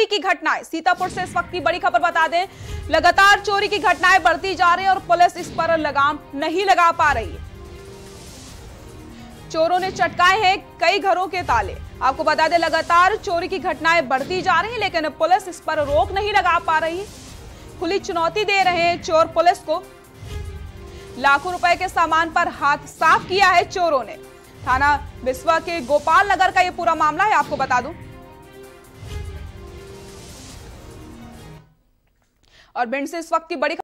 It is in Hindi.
चोरी की घटनाएँ। सीतापुर से इस वक्त की बड़ी खबर बता दें, लगातार चोरी की घटनाएँ बढ़ती जा रही है और पुलिस इस पर लगाम नहीं लगा पा रही। है चोरों ने चटकाए हैं कई घरों के ताले। आपको बता दें, लगातार चोरी की घटनाएँ बढ़ती जा रही हैं, लेकिन पुलिस इस पर रोक नहीं लगा पा रही। खुली चुनौती दे रहे हैं चोर पुलिस को। लाखों रुपए के सामान पर हाथ साफ़ किया है चोरों ने। थाना बिस्वा के गोपाल नगर का यह पूरा मामला है, आपको बता दूँ। और भिंड से इस वक्त की बड़ी